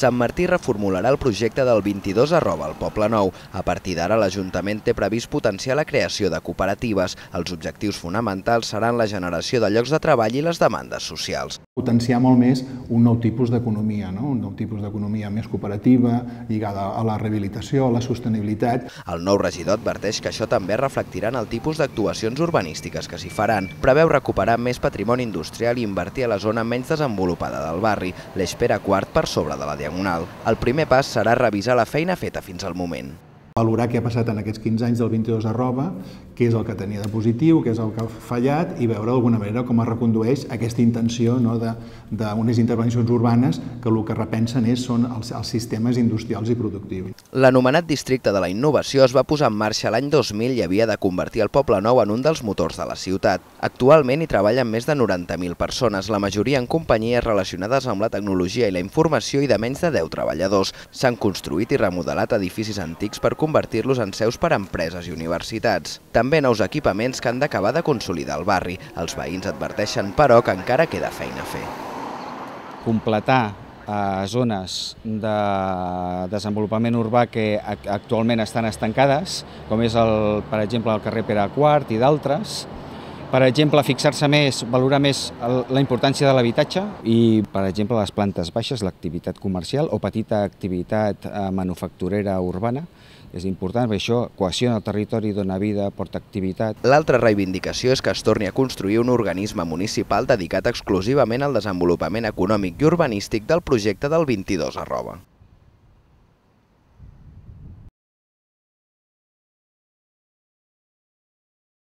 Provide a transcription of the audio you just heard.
Sant Martí reformularà el projecte del 22 arroba al Poble Nou. A partir d'ara, l'Ajuntament té previst potenciar la creació de cooperatives. Els objectius fonamentals seran la generació de llocs de treball i les demandes socials. Potenciar molt més un nou tipus d'economia, no? un nou tipus d'economia més cooperativa, lligada a la rehabilitació, a la sostenibilitat. El nou regidor adverteix que això també reflectirà en el tipus d'actuacions urbanístiques que s'hi faran. Preveu recuperar més patrimoni industrial i invertir a la zona menys desenvolupada del barri, l'Espera Quart per sobre de la Diagonal. El primer pas serà revisar la feina feta fins al moment valorar què ha passat en aquests 15 anys del 22 arroba, què és el que tenia de positiu, què és el que ha fallat i veure d'alguna manera com es recondueix aquesta intenció no, d'unes intervencions urbanes que el que repensen és, són els, els sistemes industrials i productius. L'anomenat districte de la innovació es va posar en marxa l'any 2000 i havia de convertir el Poble Nou en un dels motors de la ciutat. Actualment hi treballen més de 90.000 persones, la majoria en companyies relacionades amb la tecnologia i la informació i de menys de 10 treballadors. S'han construït i remodelat edificis antics per convertir-los en seus per a empreses i universitats. També nous equipaments que han d'acabar de consolidar el barri. Els veïns adverteixen, però, que encara queda feina a fer. Completar eh, zones de desenvolupament urbà que actualment estan estancades, com és, el, per exemple, el carrer Pere Quart i d'altres, per exemple, fixar-se més, valorar més la importància de l'habitatge i, per exemple, les plantes baixes, l'activitat comercial o petita activitat eh, manufacturera urbana. És important, perquè això cohesiona el territori, dona vida, porta activitat. L'altra reivindicació és que es torni a construir un organisme municipal dedicat exclusivament al desenvolupament econòmic i urbanístic del projecte del 22 arroba.